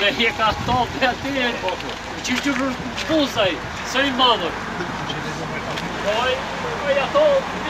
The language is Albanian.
Dhe je ka top dhe aty e në bëku. Qishë që vërë pusaj, së i mëdër. së i mëdër. Qishë që vërë pusaj,